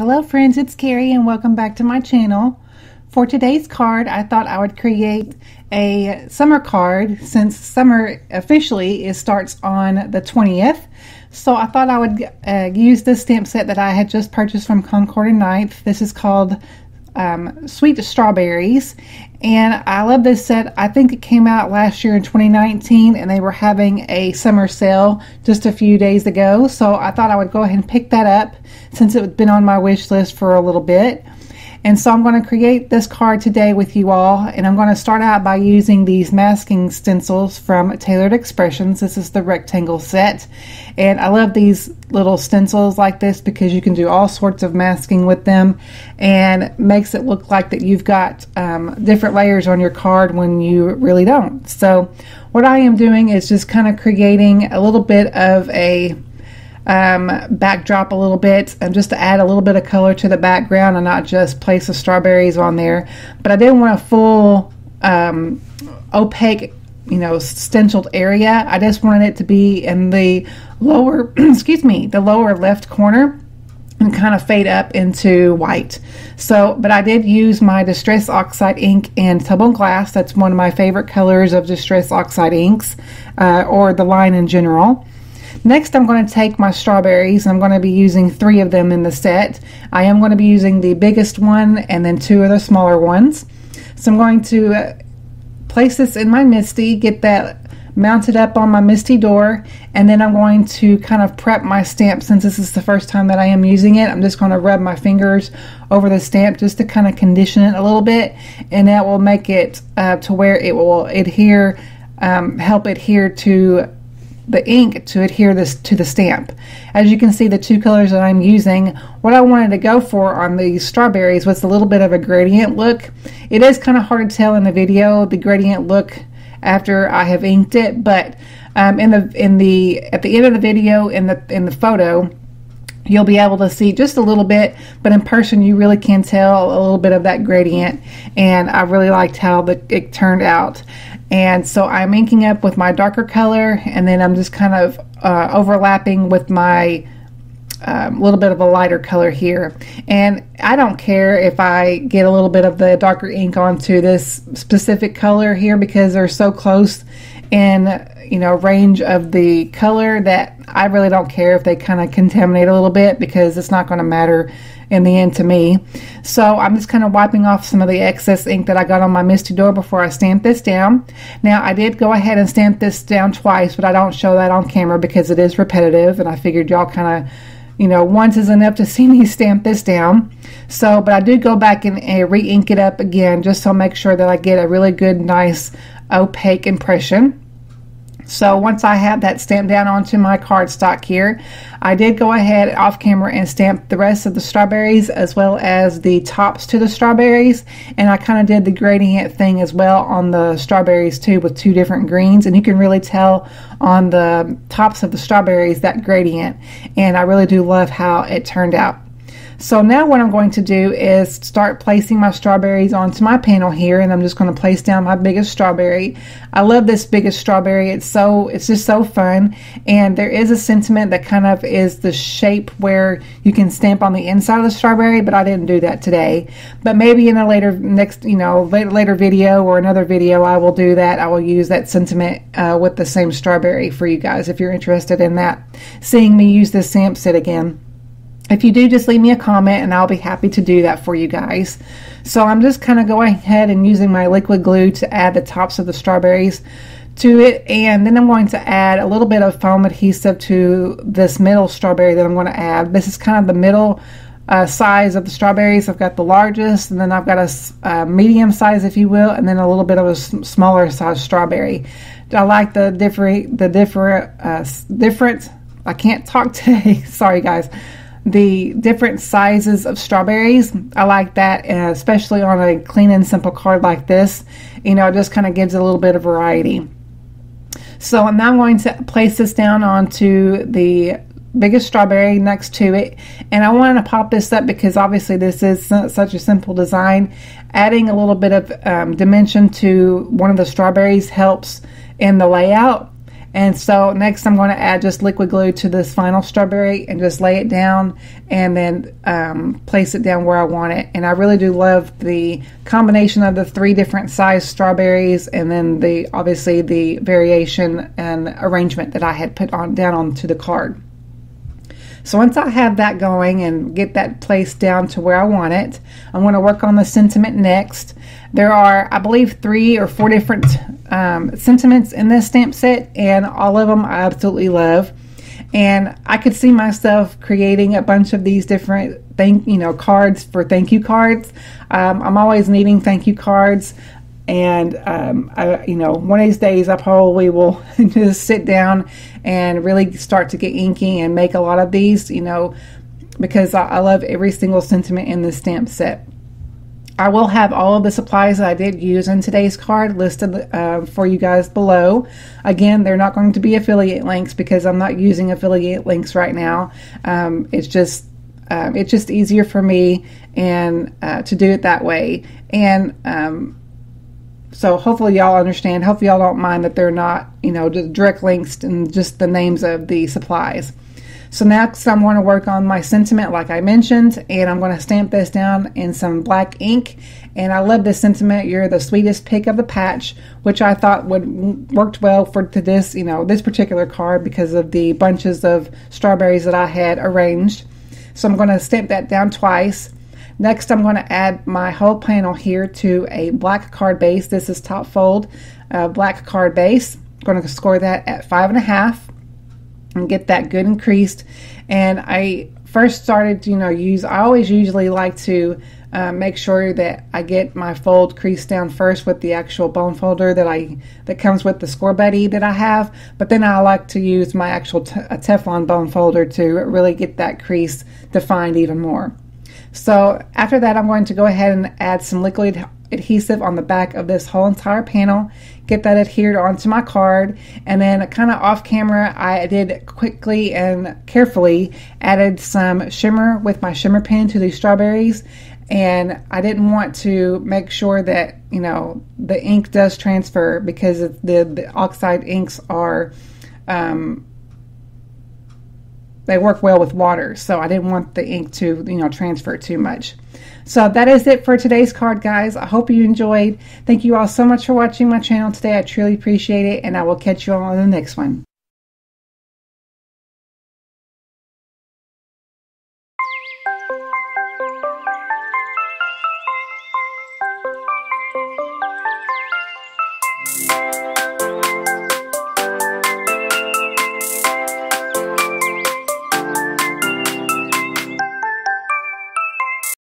Hello friends, it's Kari and welcome back to my channel. For today's card, I thought I would create a summer card since summer officially it starts on the 20th. So I thought I would uh, use this stamp set that I had just purchased from Concord and Ninth. This is called um, Sweet Strawberries. And I love this set. I think it came out last year in 2019 and they were having a summer sale just a few days ago. So I thought I would go ahead and pick that up since it had been on my wish list for a little bit. And so I'm going to create this card today with you all. And I'm going to start out by using these masking stencils from Taylored Expressions. This is the rectangle set. And I love these little stencils like this because you can do all sorts of masking with them and makes it look like that you've got um, different layers on your card when you really don't. So what I am doing is just kind of creating a little bit of a um, backdrop a little bit and just to add a little bit of color to the background and not just place the strawberries on there. But I didn't want a full um, opaque, you know, stenciled area. I just wanted it to be in the lower, excuse me, the lower left corner and kind of fade up into white. So, but I did use my Distress Oxide ink in Tumbled Glass. That's one of my favorite colors of Distress Oxide inks uh, or the line in general. Next, I'm going to take my strawberries. I'm going to be using three of them in the set. I am going to be using the biggest one and then two of the smaller ones. So I'm going to uh, place this in my MISTI, get that mounted up on my MISTI door, and then I'm going to kind of prep my stamp since this is the first time that I am using it. I'm just going to rub my fingers over the stamp just to kind of condition it a little bit, and that will make it uh, to where it will adhere, um, help adhere to the ink to adhere this to the stamp. As you can see the two colors that I'm using, what I wanted to go for on these strawberries was a little bit of a gradient look. It is kind of hard to tell in the video the gradient look after I have inked it, but um, in the in the at the end of the video in the in the photo you'll be able to see just a little bit but in person you really can tell a little bit of that gradient. And I really liked how the, it turned out. And so I'm inking up with my darker color and then I'm just kind of uh, overlapping with my um, little bit of a lighter color here. And I don't care if I get a little bit of the darker ink onto this specific color here because they're so close in you know range of the color that I really don't care if they kind of contaminate a little bit because it's not going to matter in the end to me. So I'm just kind of wiping off some of the excess ink that I got on my MISTI door before I stamp this down. Now I did go ahead and stamp this down twice, but I don't show that on camera because it is repetitive and I figured y'all kind of you know, once is enough to see me stamp this down. So, but I did go back and, and re-ink it up again just to make sure that I get a really good, nice, opaque impression. So once I have that stamped down onto my cardstock here, I did go ahead off camera and stamp the rest of the strawberries as well as the tops to the strawberries. And I kind of did the gradient thing as well on the strawberries too with two different greens. And you can really tell on the tops of the strawberries that gradient. And I really do love how it turned out. So now what I'm going to do is start placing my strawberries onto my panel here and I'm just going to place down my biggest strawberry. I love this biggest strawberry. It's so it's just so fun and there is a sentiment that kind of is the shape where you can stamp on the inside of the strawberry but I didn't do that today. But maybe in a later next you know later, later video or another video I will do that. I will use that sentiment uh, with the same strawberry for you guys if you're interested in that. Seeing me use this stamp set again. If you do, just leave me a comment and I'll be happy to do that for you guys. So I'm just kind of going ahead and using my liquid glue to add the tops of the strawberries to it. And then I'm going to add a little bit of foam adhesive to this middle strawberry that I'm going to add. This is kind of the middle uh, size of the strawberries. I've got the largest and then I've got a, a medium size, if you will, and then a little bit of a smaller size strawberry. I like the different, the different, uh, different, I can't talk today. Sorry guys the different sizes of strawberries. I like that, uh, especially on a clean and simple card like this. You know, it just kind of gives a little bit of variety. So I'm now going to place this down onto the biggest strawberry next to it. And I wanted to pop this up because obviously this is such a simple design. Adding a little bit of um, dimension to one of the strawberries helps in the layout And so next I'm going to add just liquid glue to this final strawberry and just lay it down and then um, place it down where I want it. And I really do love the combination of the three different size strawberries and then the obviously the variation and arrangement that I had put on down onto the card. So once I have that going and get that placed down to where I want it, I'm going to work on the sentiment next. There are, I believe, three or four different um, sentiments in this stamp set, and all of them I absolutely love. And I could see myself creating a bunch of these different thank you know cards for thank you cards. Um, I'm always needing thank you cards, and um, I, you know one of these days I probably will just sit down and really start to get inky and make a lot of these. You know because I, I love every single sentiment in this stamp set. I will have all of the supplies that I did use in today's card listed uh, for you guys below. Again, they're not going to be affiliate links because I'm not using affiliate links right now. Um, it's just um, it's just easier for me and uh, to do it that way. And um, so hopefully y'all understand. Hopefully y'all don't mind that they're not you know direct links and just the names of the supplies. So next I'm going to work on my sentiment like I mentioned and I'm going to stamp this down in some black ink and I love this sentiment you're the sweetest pick of the patch which I thought would worked well for to this you know this particular card because of the bunches of strawberries that I had arranged. So I'm going to stamp that down twice. Next I'm going to add my whole panel here to a black card base. This is top fold uh, black card base. I'm going to score that at five and a half and get that good increased. And I first started you know, use, I always usually like to uh, make sure that I get my fold creased down first with the actual bone folder that I that comes with the score buddy that I have. But then I like to use my actual Teflon bone folder to really get that crease defined even more. So after that, I'm going to go ahead and add some liquid adhesive on the back of this whole entire panel get that adhered onto my card and then kind of off camera I did quickly and carefully added some shimmer with my shimmer pen to these strawberries and I didn't want to make sure that you know the ink does transfer because the, the oxide inks are um, they work well with water so I didn't want the ink to you know transfer too much so that is it for today's card, guys. I hope you enjoyed. Thank you all so much for watching my channel today. I truly appreciate it, and I will catch you all on the next one.